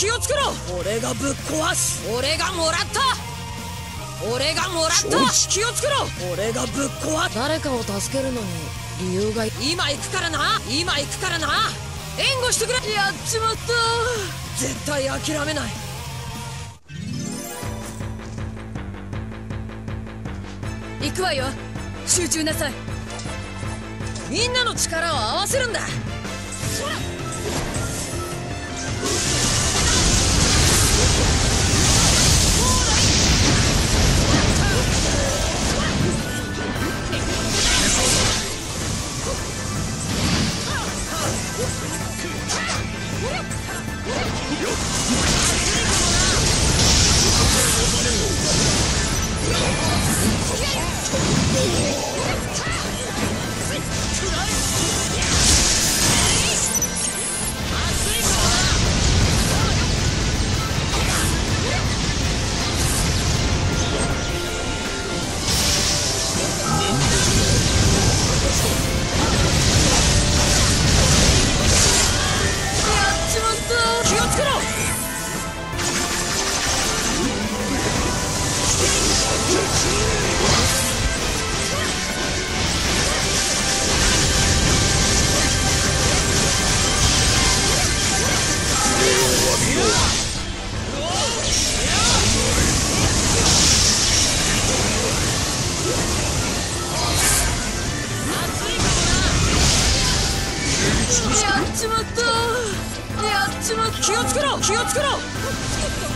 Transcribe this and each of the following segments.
気をつけろ。俺がぶっ壊す。俺がもらった。俺がもらった。気をつけろ。俺がぶっ壊す。誰かを助けるのに理由が今行くからな。今行くからな。援護してくれ。やっちまった。絶対諦めない。行くわよ。集中なさい。みんなの力を合わせるんだやっちまった。やっちまった。気をつけろ。気をつけろ。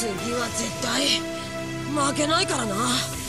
次は絶対負けないからな